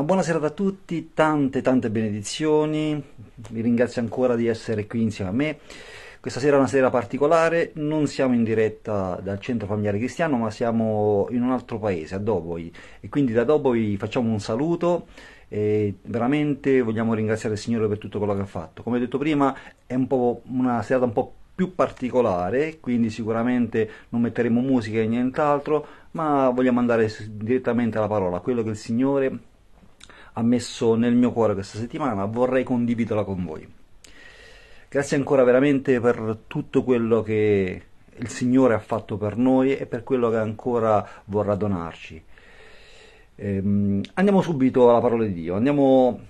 Una buona serata a tutti, tante tante benedizioni, vi ringrazio ancora di essere qui insieme a me. Questa sera è una sera particolare, non siamo in diretta dal centro familiare cristiano, ma siamo in un altro paese, a Doboi, e quindi da Doboi facciamo un saluto e veramente vogliamo ringraziare il Signore per tutto quello che ha fatto. Come detto prima, è un una serata un po' più particolare, quindi sicuramente non metteremo musica e nient'altro, ma vogliamo andare direttamente alla parola, quello che il Signore ha messo nel mio cuore questa settimana, vorrei condividerla con voi. Grazie ancora veramente per tutto quello che il Signore ha fatto per noi e per quello che ancora vorrà donarci. Ehm, andiamo subito alla parola di Dio, andiamo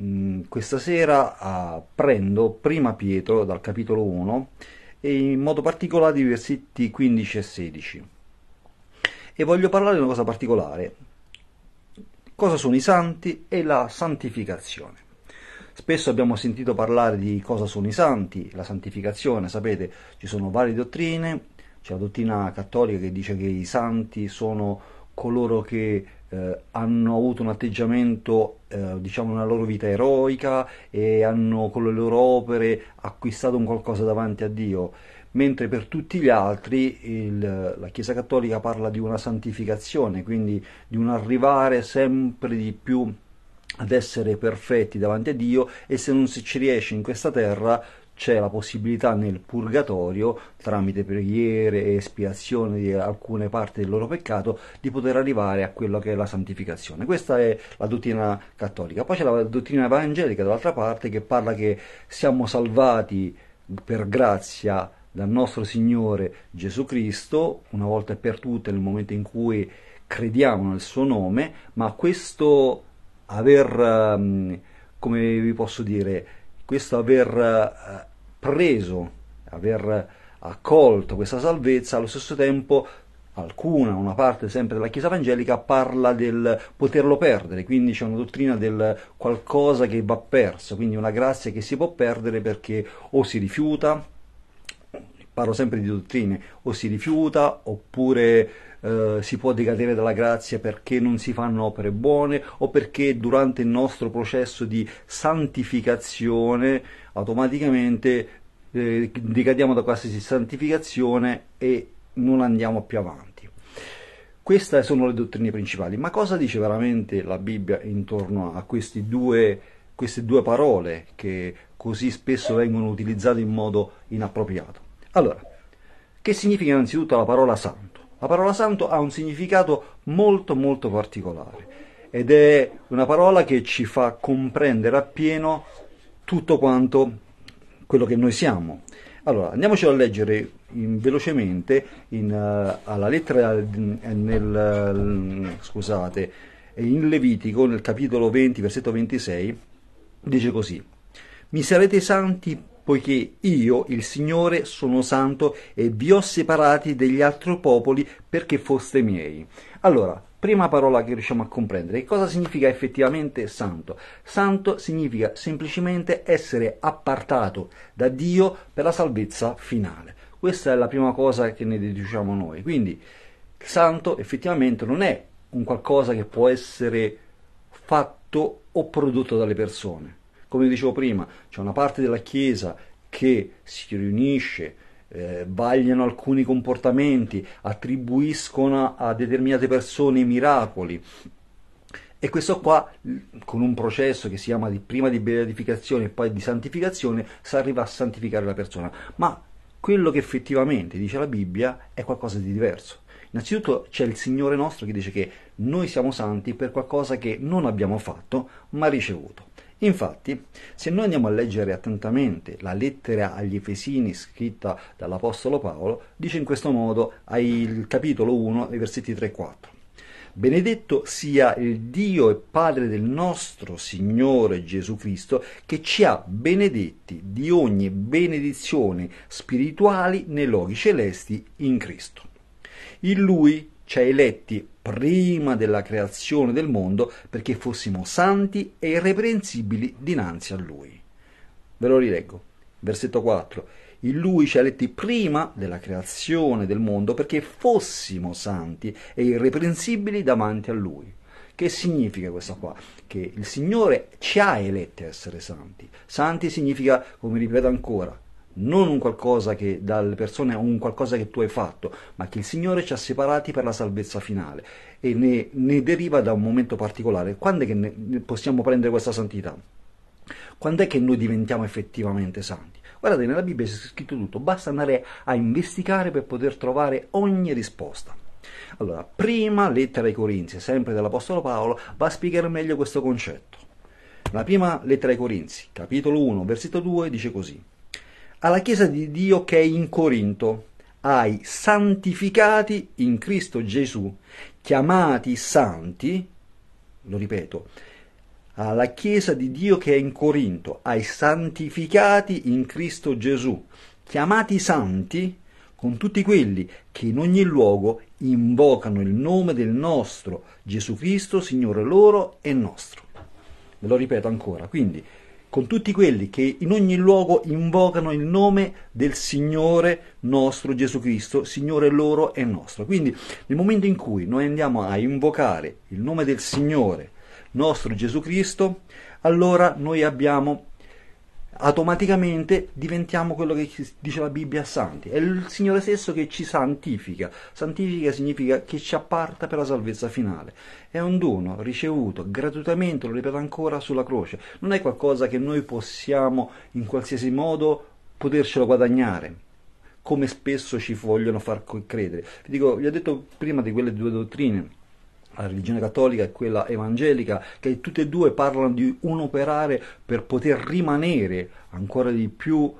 mm, questa sera a prendo prima Pietro dal capitolo 1 e in modo particolare i versetti 15 e 16. E voglio parlare di una cosa particolare, cosa sono i santi e la santificazione. Spesso abbiamo sentito parlare di cosa sono i santi, la santificazione, sapete, ci sono varie dottrine, c'è la dottrina cattolica che dice che i santi sono coloro che eh, hanno avuto un atteggiamento, eh, diciamo, nella loro vita eroica e hanno con le loro opere acquistato un qualcosa davanti a Dio. Mentre per tutti gli altri il, la Chiesa Cattolica parla di una santificazione, quindi di un arrivare sempre di più ad essere perfetti davanti a Dio e se non si ci riesce in questa terra c'è la possibilità nel purgatorio, tramite preghiere e espiazione di alcune parti del loro peccato, di poter arrivare a quello che è la santificazione. Questa è la dottrina cattolica. Poi c'è la dottrina evangelica dall'altra parte che parla che siamo salvati per grazia dal nostro Signore Gesù Cristo, una volta e per tutte nel momento in cui crediamo nel suo nome, ma questo aver, ehm, come vi posso dire, questo aver eh, preso, aver accolto questa salvezza, allo stesso tempo alcuna, una parte sempre della Chiesa evangelica parla del poterlo perdere, quindi c'è una dottrina del qualcosa che va perso, quindi una grazia che si può perdere perché o si rifiuta, parlo sempre di dottrine, o si rifiuta oppure eh, si può decadere dalla grazia perché non si fanno opere buone o perché durante il nostro processo di santificazione automaticamente eh, decadiamo da qualsiasi santificazione e non andiamo più avanti. Queste sono le dottrine principali, ma cosa dice veramente la Bibbia intorno a due, queste due parole che così spesso vengono utilizzate in modo inappropriato? Allora, che significa innanzitutto la parola santo? La parola santo ha un significato molto molto particolare ed è una parola che ci fa comprendere appieno tutto quanto quello che noi siamo. Allora, andiamoci a leggere in, velocemente in, uh, alla lettera nel, uh, scusate, in Levitico, nel capitolo 20, versetto 26, dice così: Mi sarete santi poiché io, il Signore, sono santo e vi ho separati degli altri popoli perché foste miei. Allora, prima parola che riusciamo a comprendere, che cosa significa effettivamente santo? Santo significa semplicemente essere appartato da Dio per la salvezza finale. Questa è la prima cosa che ne deduciamo noi. Quindi, santo effettivamente non è un qualcosa che può essere fatto o prodotto dalle persone come dicevo prima, c'è una parte della Chiesa che si riunisce, eh, vagliano alcuni comportamenti, attribuiscono a determinate persone miracoli. E questo qua, con un processo che si chiama di, prima di beatificazione e poi di santificazione, si arriva a santificare la persona. Ma quello che effettivamente dice la Bibbia è qualcosa di diverso. Innanzitutto c'è il Signore nostro che dice che noi siamo santi per qualcosa che non abbiamo fatto, ma ricevuto. Infatti, se noi andiamo a leggere attentamente la lettera agli Efesini scritta dall'Apostolo Paolo, dice in questo modo al capitolo 1, versetti 3 e 4. Benedetto sia il Dio e Padre del nostro Signore Gesù Cristo, che ci ha benedetti di ogni benedizione spirituali nei luoghi celesti in Cristo. In Lui ci ha eletti prima della creazione del mondo perché fossimo santi e irreprensibili dinanzi a Lui. Ve lo rileggo. Versetto 4. In Lui ci ha eletti prima della creazione del mondo perché fossimo santi e irreprensibili davanti a Lui. Che significa questo qua? Che il Signore ci ha eletti a essere santi. Santi significa, come ripeto ancora, non un qualcosa che dalle persone un qualcosa che tu hai fatto, ma che il Signore ci ha separati per la salvezza finale e ne, ne deriva da un momento particolare. Quando è che ne, possiamo prendere questa santità? Quando è che noi diventiamo effettivamente santi? Guardate, nella Bibbia c'è scritto tutto, basta andare a investigare per poter trovare ogni risposta. Allora, prima lettera ai Corinzi, sempre dell'Apostolo Paolo, va a spiegare meglio questo concetto. La prima lettera ai Corinzi, capitolo 1, versetto 2, dice così. Alla Chiesa di Dio che è in Corinto, ai santificati in Cristo Gesù, chiamati santi, lo ripeto, alla Chiesa di Dio che è in Corinto, ai santificati in Cristo Gesù, chiamati santi con tutti quelli che in ogni luogo invocano il nome del nostro Gesù Cristo, Signore loro e nostro. Ve lo ripeto ancora, quindi con tutti quelli che in ogni luogo invocano il nome del Signore nostro Gesù Cristo, Signore loro e nostro. Quindi nel momento in cui noi andiamo a invocare il nome del Signore, nostro Gesù Cristo, allora noi abbiamo automaticamente diventiamo quello che dice la Bibbia santi. È il Signore stesso che ci santifica. Santifica significa che ci apparta per la salvezza finale. È un dono ricevuto gratuitamente, lo ripeto ancora, sulla croce. Non è qualcosa che noi possiamo in qualsiasi modo potercelo guadagnare come spesso ci vogliono far credere. Vi, dico, vi ho detto prima di quelle due dottrine la religione cattolica e quella evangelica, che tutte e due parlano di un operare per poter rimanere ancora di più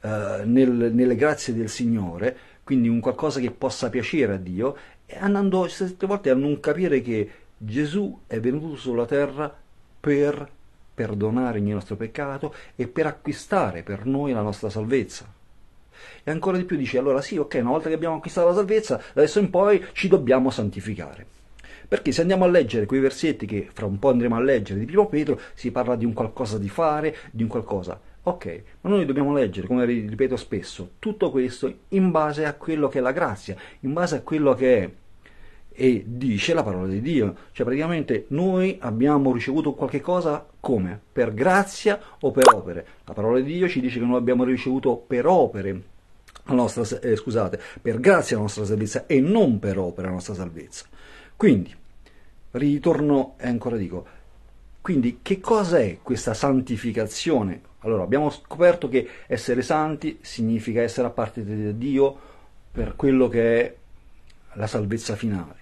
eh, nel, nelle grazie del Signore, quindi un qualcosa che possa piacere a Dio, e andando certe volte a non capire che Gesù è venuto sulla terra per perdonare ogni nostro peccato e per acquistare per noi la nostra salvezza. E ancora di più dice, allora sì, ok, una volta che abbiamo acquistato la salvezza, da adesso in poi ci dobbiamo santificare. Perché se andiamo a leggere quei versetti che fra un po' andremo a leggere di Primo Pietro, si parla di un qualcosa di fare, di un qualcosa. Ok, ma noi dobbiamo leggere, come ripeto spesso, tutto questo in base a quello che è la grazia, in base a quello che è e dice la parola di Dio. Cioè praticamente noi abbiamo ricevuto qualche cosa come? Per grazia o per opere. La parola di Dio ci dice che noi abbiamo ricevuto per opere la nostra, eh, scusate, per grazia la nostra salvezza e non per opere la nostra salvezza. Quindi, ritorno e ancora dico, quindi che cosa è questa santificazione? Allora, abbiamo scoperto che essere santi significa essere a parte di Dio per quello che è la salvezza finale.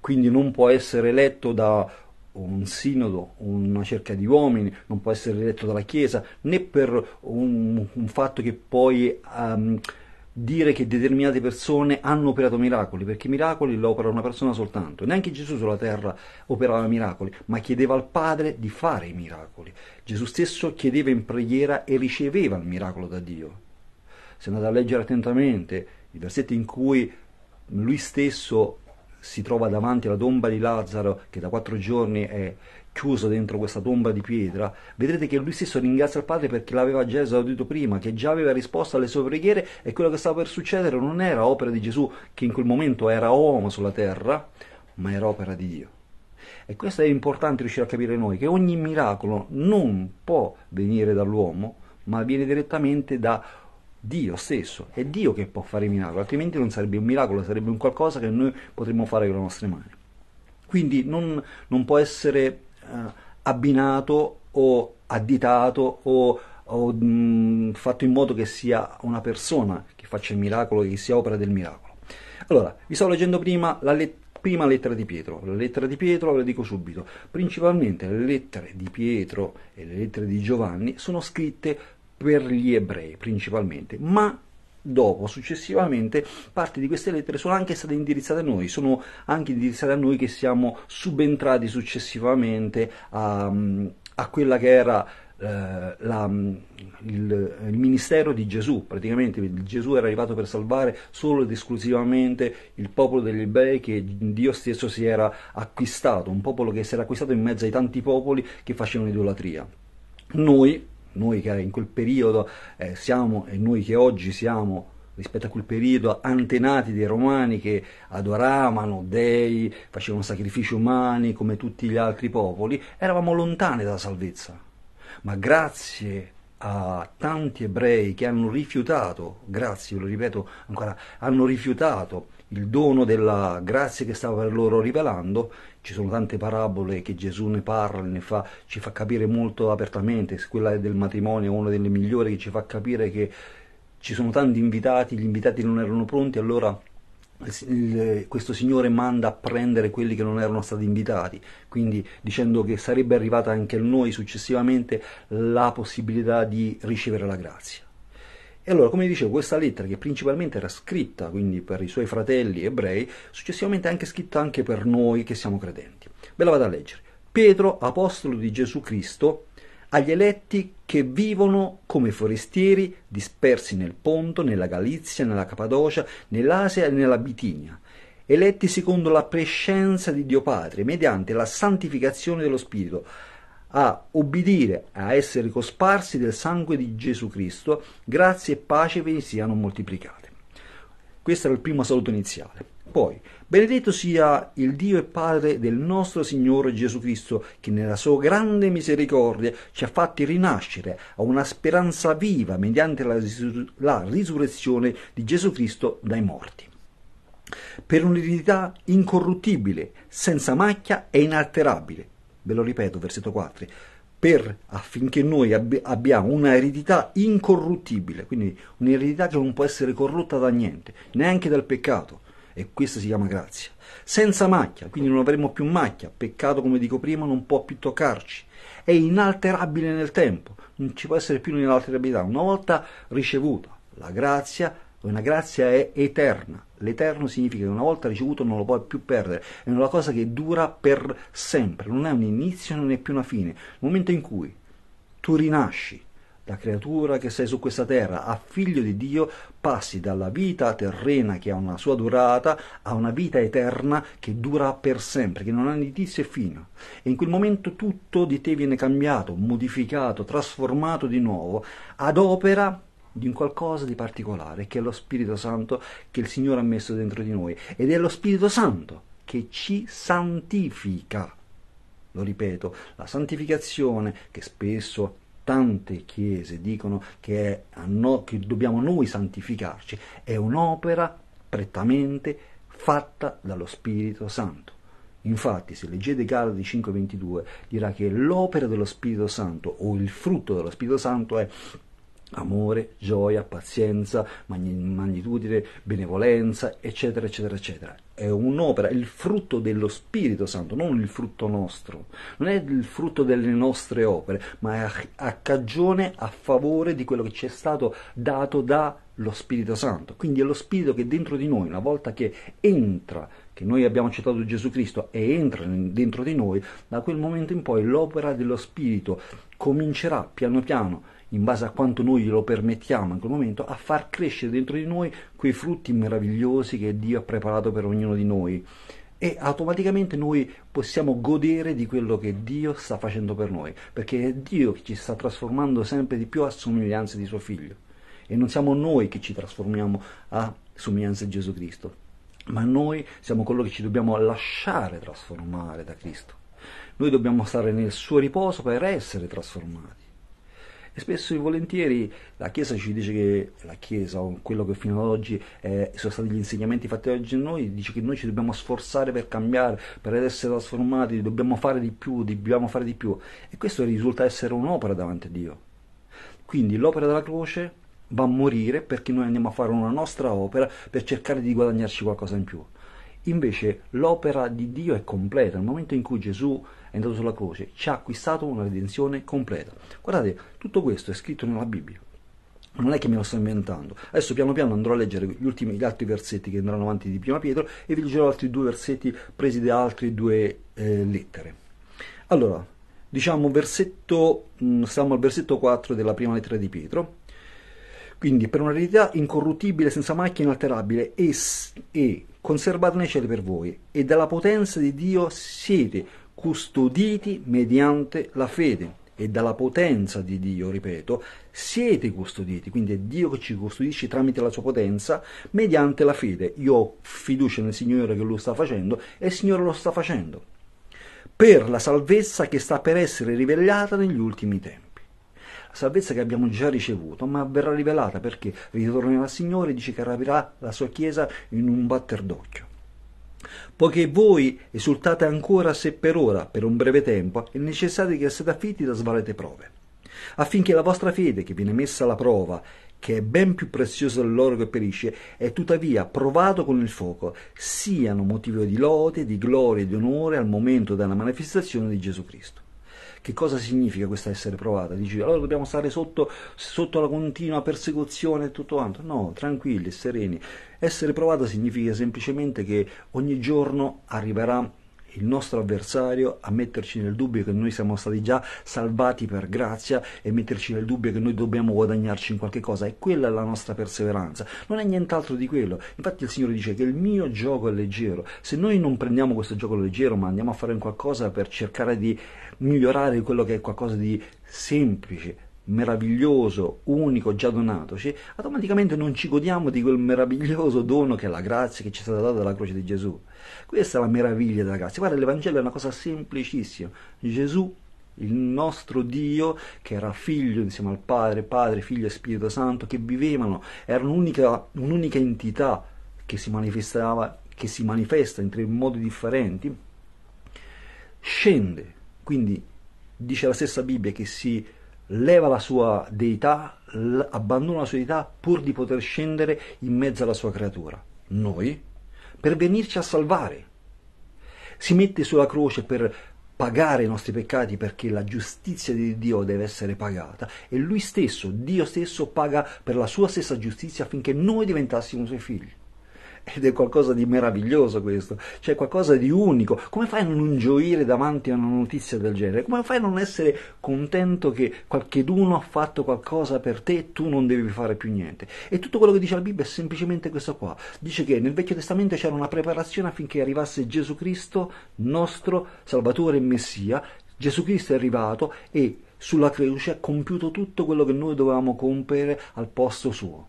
Quindi non può essere eletto da un sinodo, una cerca di uomini, non può essere eletto dalla Chiesa, né per un, un fatto che poi um, dire che determinate persone hanno operato miracoli, perché miracoli lo opera una persona soltanto. Neanche Gesù sulla terra operava miracoli, ma chiedeva al Padre di fare i miracoli. Gesù stesso chiedeva in preghiera e riceveva il miracolo da Dio. Se andate a leggere attentamente i versetti in cui lui stesso si trova davanti alla tomba di Lazzaro, che da quattro giorni è chiuso dentro questa tomba di pietra, vedrete che lui stesso ringrazia il Padre perché l'aveva già esaudito prima, che già aveva risposto alle sue preghiere e quello che stava per succedere non era opera di Gesù, che in quel momento era uomo sulla terra, ma era opera di Dio. E questo è importante riuscire a capire noi, che ogni miracolo non può venire dall'uomo, ma viene direttamente da Dio stesso. È Dio che può fare i miracoli, altrimenti non sarebbe un miracolo, sarebbe un qualcosa che noi potremmo fare con le nostre mani. Quindi non, non può essere abbinato o additato o, o mh, mm, fatto in modo che sia una persona che faccia il miracolo, che sia opera del miracolo. Allora, vi stavo leggendo prima la let- prima lettera di Pietro. La lettera di Pietro, ve la dico subito, principalmente le lettere di Pietro e le lettere di Giovanni sono scritte per gli ebrei principalmente, ma dopo, successivamente, parte di queste lettere sono anche state indirizzate a noi, sono anche indirizzate a noi che siamo subentrati successivamente a, a quella che era eh, la, il, il, ministero di Gesù, praticamente Gesù era arrivato per salvare solo ed esclusivamente il popolo degli ebrei che Dio stesso si era acquistato, un popolo che si era acquistato in mezzo ai tanti popoli che facevano idolatria. Noi, noi che in quel periodo eh, siamo e noi che oggi siamo rispetto a quel periodo antenati dei romani che adoravano dei, facevano sacrifici umani come tutti gli altri popoli, eravamo lontani dalla salvezza. Ma grazie a tanti ebrei che hanno rifiutato, grazie, lo ripeto ancora, hanno rifiutato il dono della grazia che stava per loro rivelando, ci sono tante parabole che Gesù ne parla, ne fa, ci fa capire molto apertamente, quella del matrimonio è una delle migliori che ci fa capire che ci sono tanti invitati, gli invitati non erano pronti, allora questo signore manda a prendere quelli che non erano stati invitati, quindi dicendo che sarebbe arrivata anche a noi successivamente la possibilità di ricevere la grazia. E allora, come dicevo, questa lettera che principalmente era scritta quindi per i suoi fratelli ebrei, successivamente è anche scritta anche per noi che siamo credenti. Ve la vado a leggere. Pietro, apostolo di Gesù Cristo, agli eletti che vivono come forestieri dispersi nel Ponto, nella Galizia, nella Cappadocia, nell'Asia e nella Bitinia, eletti secondo la prescenza di Dio Padre, mediante la santificazione dello Spirito, a obbedire, a essere cosparsi del sangue di Gesù Cristo, grazie e pace vi siano moltiplicate. Questo era il primo saluto iniziale. Poi, benedetto sia il Dio e Padre del nostro Signore Gesù Cristo, che nella sua grande misericordia ci ha fatti rinascere a una speranza viva mediante la, risur- la risurrezione di Gesù Cristo dai morti. Per un'eredità incorruttibile, senza macchia e inalterabile. Ve lo ripeto, versetto 4 per, affinché noi abbi- abbiamo una eredità incorruttibile, quindi un'eredità che non può essere corrotta da niente, neanche dal peccato, e questa si chiama grazia. Senza macchia, quindi non avremo più macchia, peccato come dico prima non può più toccarci, è inalterabile nel tempo, non ci può essere più un'inalterabilità, una volta ricevuta la grazia, una grazia è eterna, l'eterno significa che una volta ricevuto non lo puoi più perdere, è una cosa che dura per sempre, non è un inizio, non è più una fine. Nel momento in cui tu rinasci, la creatura che sei su questa terra, a figlio di Dio, passi dalla vita terrena che ha una sua durata a una vita eterna che dura per sempre, che non ha inizio e fine. E in quel momento tutto di te viene cambiato, modificato, trasformato di nuovo, ad opera di un qualcosa di particolare, che è lo Spirito Santo che il Signore ha messo dentro di noi. Ed è lo Spirito Santo che ci santifica. Lo ripeto, la santificazione che spesso tante chiese dicono che, no, che dobbiamo noi santificarci, è un'opera prettamente fatta dallo Spirito Santo. Infatti, se leggete Galati 5:22, dirà che l'opera dello Spirito Santo o il frutto dello Spirito Santo è amore, gioia, pazienza, magnitudine, benevolenza, eccetera, eccetera, eccetera. È un'opera, il frutto dello Spirito Santo, non il frutto nostro, non è il frutto delle nostre opere, ma è a, cagione, a favore di quello che ci è stato dato dallo Spirito Santo. Quindi è lo Spirito che dentro di noi, una volta che entra, che noi abbiamo accettato Gesù Cristo e entra dentro di noi, da quel momento in poi l'opera dello Spirito comincerà piano piano in base a quanto noi glielo permettiamo in quel momento, a far crescere dentro di noi quei frutti meravigliosi che Dio ha preparato per ognuno di noi. E automaticamente noi possiamo godere di quello che Dio sta facendo per noi, perché è Dio che ci sta trasformando sempre di più a somiglianza di suo figlio. E non siamo noi che ci trasformiamo a somiglianza di Gesù Cristo, ma noi siamo quello che ci dobbiamo lasciare trasformare da Cristo. Noi dobbiamo stare nel suo riposo per essere trasformati. E spesso e volentieri la Chiesa ci dice che la Chiesa, o quello che fino ad oggi eh, sono stati gli insegnamenti fatti oggi a noi, dice che noi ci dobbiamo sforzare per cambiare, per essere trasformati, dobbiamo fare di più, dobbiamo fare di più. E questo risulta essere un'opera davanti a Dio. Quindi l'opera della croce va a morire perché noi andiamo a fare una nostra opera per cercare di guadagnarci qualcosa in più. Invece l'opera di Dio è completa, nel momento in cui Gesù è andato sulla croce, ci ha acquistato una redenzione completa. Guardate, tutto questo è scritto nella Bibbia. Non è che me lo sto inventando. Adesso piano piano andrò a leggere gli, ultimi, gli altri versetti che andranno avanti di Prima Pietro e vi leggerò altri due versetti presi da altre due eh, lettere. Allora, diciamo versetto, mm, siamo al versetto 4 della prima lettera di Pietro. Quindi, per una verità incorruttibile, senza macchia, inalterabile e, e conservata cieli per voi, e dalla potenza di Dio siete custoditi mediante la fede, e dalla potenza di Dio, ripeto, siete custoditi, quindi è Dio che ci custodisce tramite la sua potenza, mediante la fede. Io ho fiducia nel Signore che lo sta facendo e il Signore lo sta facendo, per la salvezza che sta per essere rivelata negli ultimi tempi. La salvezza che abbiamo già ricevuto, ma verrà rivelata perché ritornerà il Signore e dice che rapirà la sua Chiesa in un batter d'occhio. Poiché voi esultate ancora se per ora, per un breve tempo, è necessario che siate affitti da svariate prove, affinché la vostra fede, che viene messa alla prova, che è ben più preziosa dell'oro che perisce, è tuttavia provato con il fuoco, siano motivo di lode, di gloria e di onore al momento della manifestazione di Gesù Cristo. Che cosa significa questa essere provata? Dici, allora dobbiamo stare sotto, sotto la continua persecuzione e tutto quanto? No, tranquilli, sereni. Essere provato significa semplicemente che ogni giorno arriverà il nostro avversario a metterci nel dubbio che noi siamo stati già salvati per grazia e metterci nel dubbio che noi dobbiamo guadagnarci in qualche cosa. E quella è la nostra perseveranza. Non è nient'altro di quello. Infatti il Signore dice che il mio gioco è leggero. Se noi non prendiamo questo gioco leggero ma andiamo a fare qualcosa per cercare di migliorare quello che è qualcosa di semplice meraviglioso, unico, già donatoci, automaticamente non ci godiamo di quel meraviglioso dono che è la grazia che ci è stata data dalla croce di Gesù. Questa è la meraviglia della grazia. Guarda, l'Evangelo è una cosa semplicissima. Gesù, il nostro Dio, che era figlio insieme al Padre, Padre, Figlio e Spirito Santo, che vivevano, era un'unica, un'unica entità che si manifestava, che si manifesta in tre modi differenti, scende, quindi dice la stessa Bibbia che si leva la sua deità, abbandona la sua deità pur di poter scendere in mezzo alla sua creatura. Noi, per venirci a salvare. Si mette sulla croce per pagare i nostri peccati perché la giustizia di Dio deve essere pagata e lui stesso, Dio stesso, paga per la sua stessa giustizia affinché noi diventassimo suoi figli ed è qualcosa di meraviglioso questo, cioè qualcosa di unico. Come fai a non gioire davanti a una notizia del genere? Come fai a non essere contento che qualcheduno ha fatto qualcosa per te e tu non devi fare più niente? E tutto quello che dice la Bibbia è semplicemente questo qua. Dice che nel Vecchio Testamento c'era una preparazione affinché arrivasse Gesù Cristo, nostro Salvatore e Messia. Gesù Cristo è arrivato e sulla croce ha compiuto tutto quello che noi dovevamo compiere al posto suo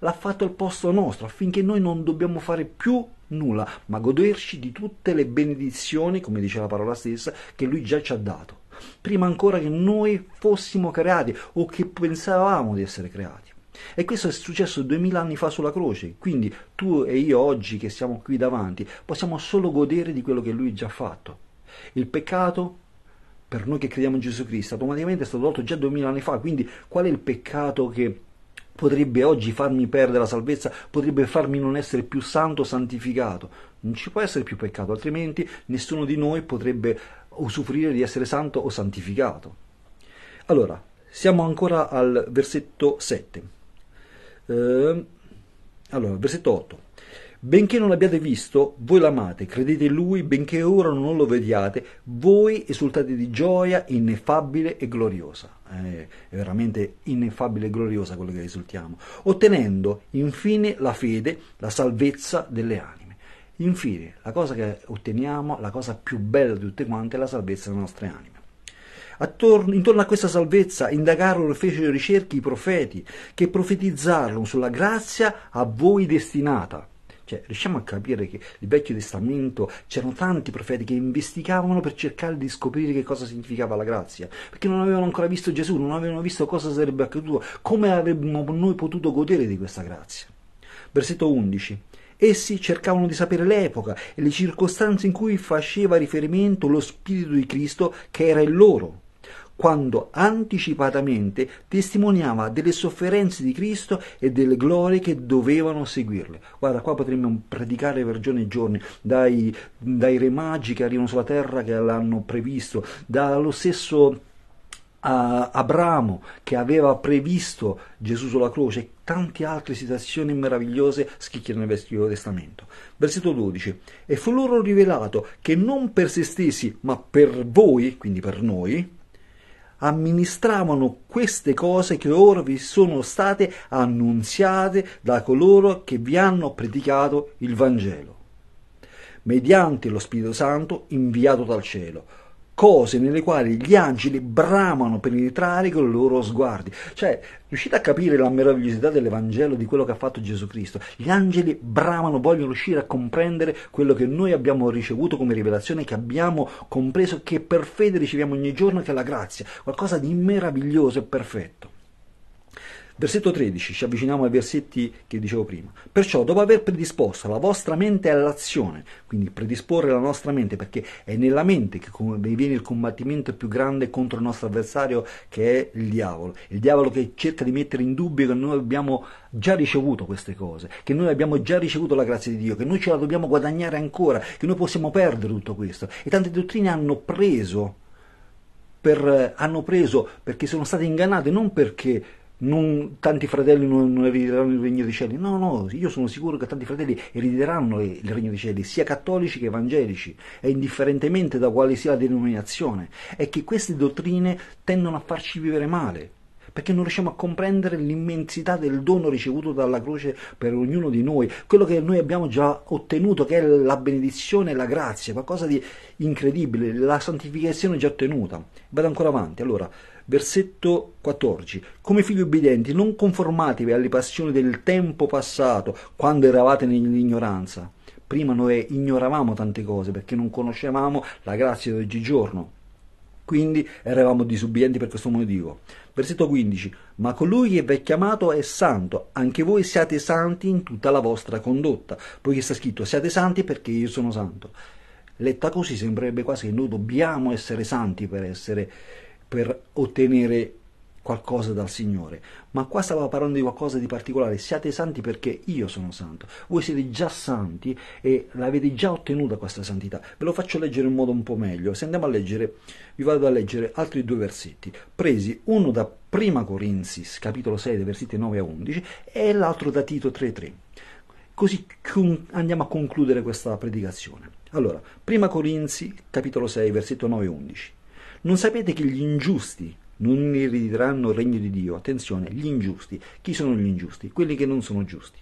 l'ha fatto al posto nostro affinché noi non dobbiamo fare più nulla, ma goderci di tutte le benedizioni, come dice la parola stessa, che lui già ci ha dato. Prima ancora che noi fossimo creati o che pensavamo di essere creati. E questo è successo duemila anni fa sulla croce, quindi tu e io oggi che siamo qui davanti possiamo solo godere di quello che lui ha già fatto. Il peccato per noi che crediamo in Gesù Cristo automaticamente è stato tolto già duemila anni fa, quindi qual è il peccato che potrebbe oggi farmi perdere la salvezza, potrebbe farmi non essere più santo, santificato. Non ci può essere più peccato, altrimenti nessuno di noi potrebbe usufruire di essere santo o santificato. Allora, siamo ancora al versetto 7. Eh, allora, versetto 8. Benché non l'abbiate visto, voi l'amate, credete in lui, benché ora non lo vediate, voi esultate di gioia ineffabile e gloriosa. Eh, è veramente ineffabile e gloriosa quello che risultiamo, ottenendo infine la fede, la salvezza delle anime. Infine, la cosa che otteniamo, la cosa più bella di tutte quante, è la salvezza delle nostre anime. Attorno, intorno a questa salvezza indagarono e fecero ricerche i profeti che profetizzarono sulla grazia a voi destinata cioè, riusciamo a capire che nel Vecchio Testamento c'erano tanti profeti che investigavano per cercare di scoprire che cosa significava la grazia, perché non avevano ancora visto Gesù, non avevano visto cosa sarebbe accaduto, come avremmo noi potuto godere di questa grazia. Versetto 11. Essi cercavano di sapere l'epoca e le circostanze in cui faceva riferimento lo Spirito di Cristo che era in loro quando anticipatamente testimoniava delle sofferenze di Cristo e delle glorie che dovevano seguirle. Guarda, qua potremmo predicare per giorni e giorni, dai, dai re magi che arrivano sulla terra che l'hanno previsto, dallo stesso a Abramo che aveva previsto Gesù sulla croce e tante altre situazioni meravigliose scritte nel Vecchio Testamento. Versetto 12. E fu loro rivelato che non per se stessi, ma per voi, quindi per noi, amministravano queste cose che ora vi sono state annunziate da coloro che vi hanno predicato il Vangelo, mediante lo Spirito Santo inviato dal cielo, cose nelle quali gli angeli bramano per entrare con i loro sguardi. Cioè, riuscite a capire la meravigliosità dell'Evangelo, di quello che ha fatto Gesù Cristo? Gli angeli bramano, vogliono riuscire a comprendere quello che noi abbiamo ricevuto come rivelazione, che abbiamo compreso, che per fede riceviamo ogni giorno, che è la grazia, qualcosa di meraviglioso e perfetto. Versetto 13, ci avviciniamo ai versetti che dicevo prima. Perciò, dopo aver predisposto la vostra mente all'azione, quindi predisporre la nostra mente, perché è nella mente che viene il combattimento più grande contro il nostro avversario, che è il diavolo. Il diavolo che cerca di mettere in dubbio che noi abbiamo già ricevuto queste cose, che noi abbiamo già ricevuto la grazia di Dio, che noi ce la dobbiamo guadagnare ancora, che noi possiamo perdere tutto questo. E tante dottrine hanno preso, per, hanno preso perché sono state ingannate, non perché non, tanti fratelli non, non, erediteranno il regno dei cieli. No, no, io sono sicuro che tanti fratelli erediteranno il regno dei cieli, sia cattolici che evangelici, e indifferentemente da quale sia la denominazione. È che queste dottrine tendono a farci vivere male, perché non riusciamo a comprendere l'immensità del dono ricevuto dalla croce per ognuno di noi, quello che noi abbiamo già ottenuto, che è la benedizione e la grazia, qualcosa di incredibile, la santificazione già ottenuta. Vado ancora avanti. Allora, Versetto 14. Come figli obbedienti, non conformatevi alle passioni del tempo passato, quando eravate nell'ignoranza. Prima noi ignoravamo tante cose perché non conoscevamo la grazia di oggigiorno. Quindi eravamo disubbidienti per questo motivo. Versetto 15. Ma colui che vi è chiamato è santo, anche voi siate santi in tutta la vostra condotta, poiché sta scritto siate santi perché io sono santo. Letta così sembrerebbe quasi che noi dobbiamo essere santi per essere per ottenere qualcosa dal Signore. Ma qua stava parlando di qualcosa di particolare. Siate santi perché io sono santo. Voi siete già santi e l'avete già ottenuta questa santità. Ve lo faccio leggere in modo un po' meglio. Se andiamo a leggere, vi vado a leggere altri due versetti, presi uno da Prima Corinzi, capitolo 6, versetti 9 a 11, e l'altro da Tito 3:3. Così andiamo a concludere questa predicazione. Allora, Prima Corinzi, capitolo 6, versetto 9 e 11. Non sapete che gli ingiusti non erediteranno il regno di Dio? Attenzione, gli ingiusti. Chi sono gli ingiusti? Quelli che non sono giusti.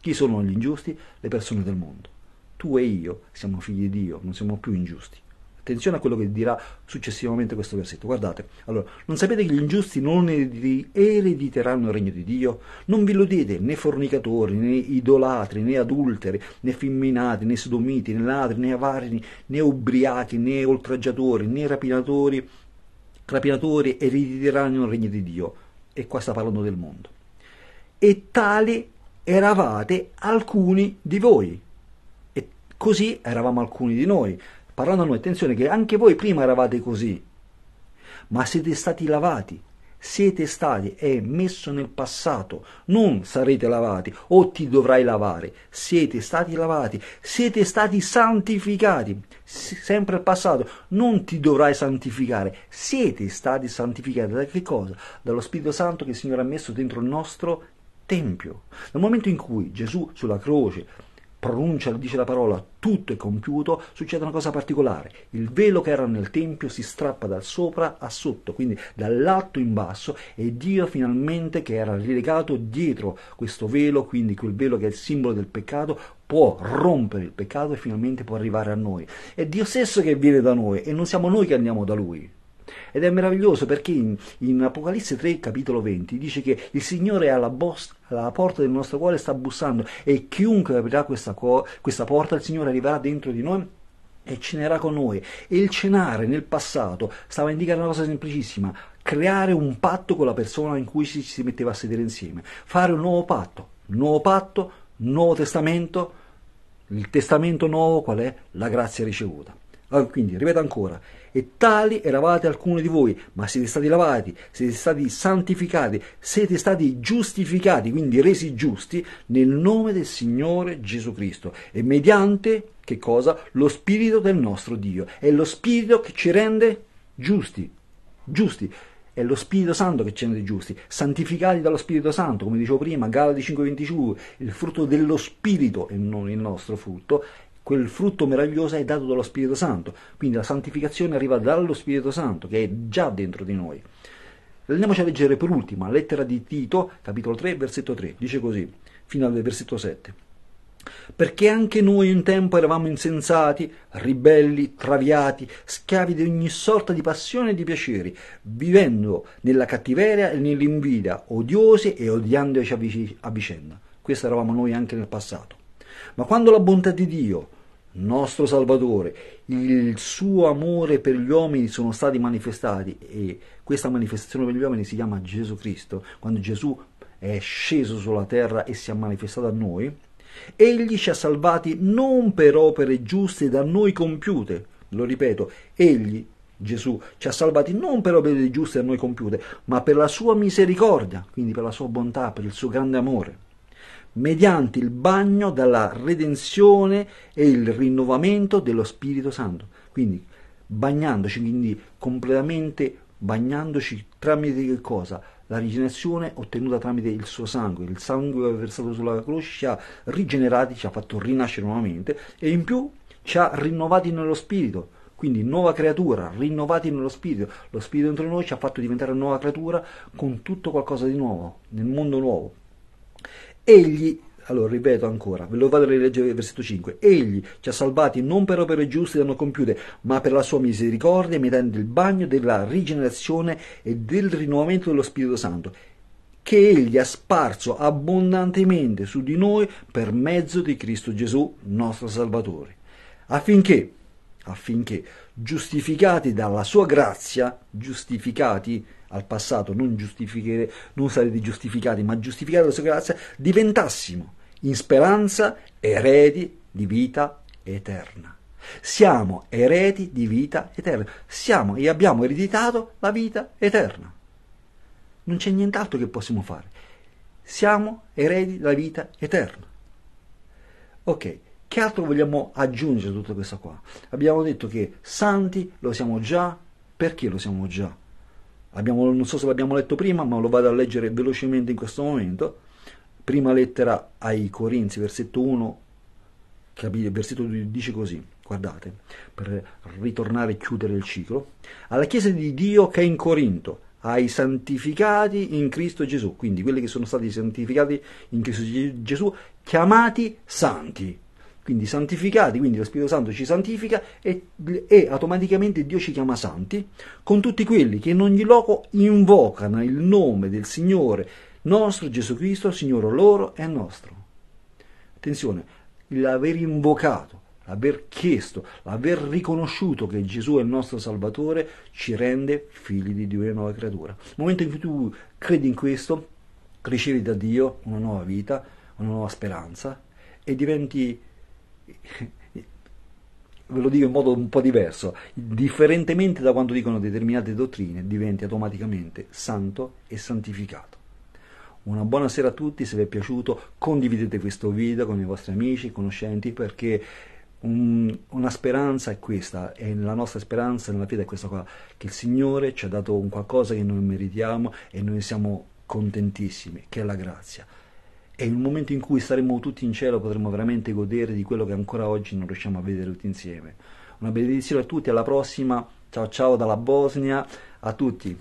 Chi sono gli ingiusti? Le persone del mondo. Tu e io siamo figli di Dio, non siamo più ingiusti. Attenzione a quello che dirà successivamente questo versetto. Guardate, allora, non sapete che gli ingiusti non erediteranno il regno di Dio? Non vi lo dite né fornicatori, né idolatri, né adulteri, né femminati, né sodomiti, né ladri, né avari, né ubriachi, né oltraggiatori, né rapinatori. Rapinatori erediteranno il regno di Dio. E qua sta parlando del mondo. E tali eravate alcuni di voi. E così eravamo alcuni di noi parlando a noi, attenzione che anche voi prima eravate così, ma siete stati lavati, siete stati, è messo nel passato, non sarete lavati o ti dovrai lavare, siete stati lavati, siete stati santificati, sempre il passato, non ti dovrai santificare, siete stati santificati. Da che cosa? Dallo Spirito Santo che il Signore ha messo dentro il nostro Tempio. Dal momento in cui Gesù sulla croce pronuncia, dice la parola, tutto è compiuto, succede una cosa particolare. Il velo che era nel Tempio si strappa dal sopra a sotto, quindi dall'alto in basso, e Dio finalmente, che era rilegato dietro questo velo, quindi quel velo che è il simbolo del peccato, può rompere il peccato e finalmente può arrivare a noi. È Dio stesso che viene da noi e non siamo noi che andiamo da Lui. Ed è meraviglioso perché in, in Apocalisse 3, capitolo 20, dice che il Signore alla, boss, alla porta del nostro cuore sta bussando e chiunque aprirà questa, questa porta, il Signore arriverà dentro di noi e cenerà con noi. E il cenare nel passato stava a indicare una cosa semplicissima, creare un patto con la persona in cui si, si metteva a sedere insieme, fare un nuovo patto, nuovo patto, nuovo testamento, il testamento nuovo qual è? La grazia ricevuta. Allora, quindi, ripeto ancora, e tali eravate alcuni di voi, ma siete stati lavati, siete stati santificati, siete stati giustificati, quindi resi giusti, nel nome del Signore Gesù Cristo e mediante, che cosa? Lo Spirito del nostro Dio. È lo Spirito che ci rende giusti, giusti. È lo Spirito Santo che ci rende giusti, santificati dallo Spirito Santo, come dicevo prima, Galati 5:22, il frutto dello Spirito e non il nostro frutto, quel frutto meraviglioso è dato dallo Spirito Santo, quindi la santificazione arriva dallo Spirito Santo che è già dentro di noi. Andiamoci a leggere per ultima, lettera di Tito, capitolo 3, versetto 3, dice così, fino al versetto 7. perché anche noi un tempo eravamo insensati, ribelli, traviati, schiavi di ogni sorta di passione e di piaceri, vivendo nella cattiveria e nell'invidia, odiosi e odiandoci a vicenda. Questo eravamo noi anche nel passato. Ma quando la bontà di Dio, nostro Salvatore, il suo amore per gli uomini sono stati manifestati e questa manifestazione per gli uomini si chiama Gesù Cristo, quando Gesù è sceso sulla terra e si è manifestato a noi, egli ci ha salvati non per opere giuste da noi compiute, lo ripeto, egli, Gesù, ci ha salvati non per opere giuste da noi compiute, ma per la sua misericordia, quindi per la sua bontà, per il suo grande amore mediante il bagno dalla redenzione e il rinnovamento dello Spirito Santo. Quindi bagnandoci, quindi completamente bagnandoci tramite che cosa? La rigenerazione ottenuta tramite il suo sangue, il sangue versato sulla croce ci ha rigenerati, ci ha fatto rinascere nuovamente e in più ci ha rinnovati nello spirito, quindi nuova creatura, rinnovati nello spirito. Lo spirito dentro noi ci ha fatto diventare nuova creatura con tutto qualcosa di nuovo, nel mondo nuovo. Egli, allora ripeto ancora, ve lo vado a rileggere il versetto 5, egli ci ha salvati non per opere giuste da non compiute, ma per la sua misericordia mediante il bagno della rigenerazione e del rinnovamento dello Spirito Santo, che egli ha sparso abbondantemente su di noi per mezzo di Cristo Gesù, nostro Salvatore, affinché, affinché giustificati dalla sua grazia, giustificati al passato, non, non sarete giustificati, ma giustificati dalla sua grazia, diventassimo in speranza eredi di vita eterna. Siamo eredi di vita eterna. Siamo e abbiamo ereditato la vita eterna. Non c'è nient'altro che possiamo fare. Siamo eredi della vita eterna. Ok, che altro vogliamo aggiungere a tutto questo qua? Abbiamo detto che santi lo siamo già, perché lo siamo già? Abbiamo, non so se l'abbiamo letto prima, ma lo vado a leggere velocemente in questo momento. Prima lettera ai Corinzi, versetto 1, capite? Versetto 2 dice così, guardate, per ritornare e chiudere il ciclo. Alla Chiesa di Dio che è in Corinto, ai santificati in Cristo Gesù, quindi quelli che sono stati santificati in Cristo Gesù, chiamati santi quindi santificati, quindi lo Spirito Santo ci santifica e, e, automaticamente Dio ci chiama santi, con tutti quelli che in ogni luogo invocano il nome del Signore nostro Gesù Cristo, Signore loro e nostro. Attenzione, l'aver invocato, l'aver chiesto, l'aver riconosciuto che Gesù è il nostro Salvatore ci rende figli di Dio e nuova creatura. Nel momento in cui tu credi in questo, ricevi da Dio una nuova vita, una nuova speranza e diventi ve lo dico in modo un po' diverso, differentemente da quando dicono determinate dottrine, diventi automaticamente santo e santificato. Una buona sera a tutti, se vi è piaciuto condividete questo video con i vostri amici, conoscenti, perché un, una speranza è questa, e la nostra speranza nella vita è questa qua, che il Signore ci ha dato un qualcosa che noi meritiamo e noi siamo contentissimi, che è la grazia e il momento in cui saremo tutti in cielo potremo veramente godere di quello che ancora oggi non riusciamo a vedere tutti insieme. Una benedizione a tutti, alla prossima, ciao ciao dalla Bosnia, a tutti.